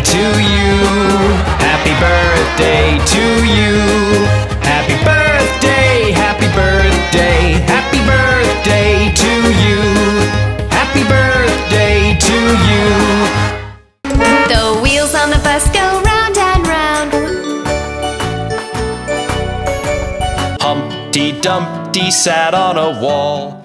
birthday to you. Happy birthday to you. Happy birthday, happy birthday, happy birthday to you. Happy birthday to you. The wheels on the bus go round and round. Humpty Dumpty sat on a wall.